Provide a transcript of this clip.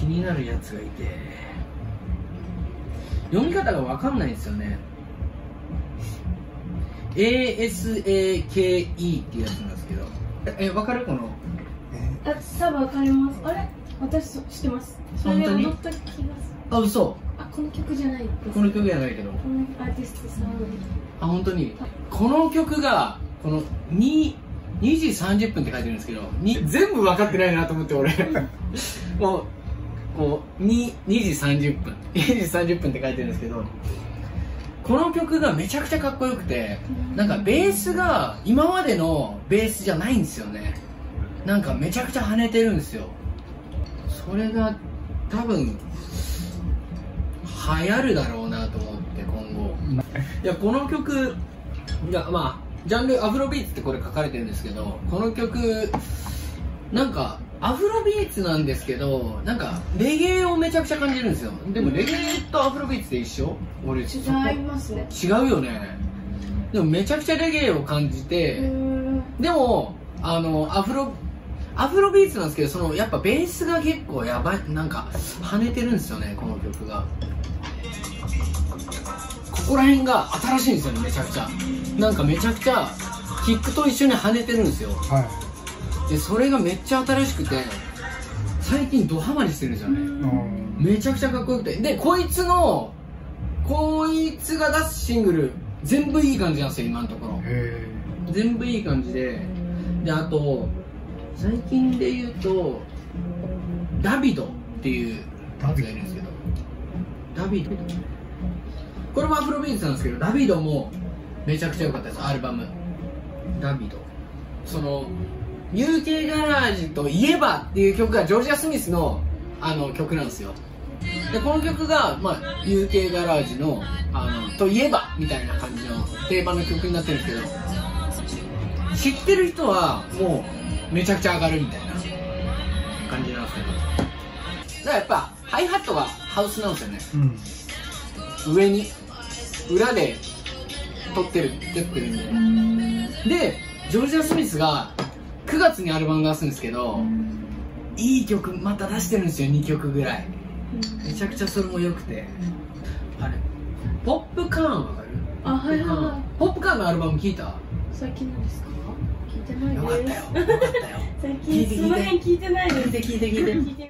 気になるやつがいて。読み方が分かんないんですよね。ASAKE っていうやつなんですけど。え分かるこの？あ多分わかります。あれ？私そ知ってます。それで本当に踊った気がする。あ嘘。あこの曲じゃない。ですこの曲じゃないけどこのアーティストさん。あ本当に。この曲がこの2 2時30分って書いてるんですけどに全部分かってないなと思って俺。もうこう 2, 2時30分。2時30分って書いてるんですけどこの曲がめちゃくちゃかっこよくてなんかベースが今までのベースじゃないんですよね。なんかめちゃくちゃ跳ねてるんですよ。それが多分流行るだろうなと思って今後。いやこの曲いやまあジャンルアフロビーツってこれ書かれてるんですけどこの曲なんかアフロビーツなんですけどなんかレゲエをめちゃくちゃ感じるんですよ。でもレゲエとアフロビーツって一緒？俺違いますね。違うよね。でもめちゃくちゃレゲエを感じうて、でもあのアフロアフロビーツなんですけどそのやっぱベースが結構やばいなんか跳ねてるんですよねこの曲が。ここら辺が新しいんですよねめちゃくちゃ。なんかめちゃくちゃキックと一緒に跳ねてるんですよ。はいでそれがめっちゃ新しくて最近ドハマりしてるんですよねうん。めちゃくちゃかっこよくて。でこいつのこいつが出すシングル全部いい感じなんですよ今のところ。へ全部いい感じで。であと最近で言うとダビドっていうやつがいるんですけど。ダビド？これもアフロビーツなんですけどダビドもめちゃくちゃ良かったですアルバム。ダビド。その UK ガラージといえばっていう曲がジョージア・スミスのあの曲なんですよ。でこの曲が、まあ、UK ガラージのあのといえばみたいな感じの定番の曲になってるんですけど知ってる人はもうめちゃくちゃ上がるみたいな感じなんですけどだからやっぱハイハットがハウスなんですよね。うん。上に裏で撮ってる撮ってるんで。でジョージア・スミスが9月にアルバム出すんですけどいい曲また出してるんですよ2曲ぐらい。めちゃくちゃそれも良くて。あれポップカーンわかる？あはいはいはい。ポップカーンのアルバム聞いた？最近なんですか？聞いてないよかったよですよかったよ。最近その辺聞いてないです。聞いて。聞いて聞いて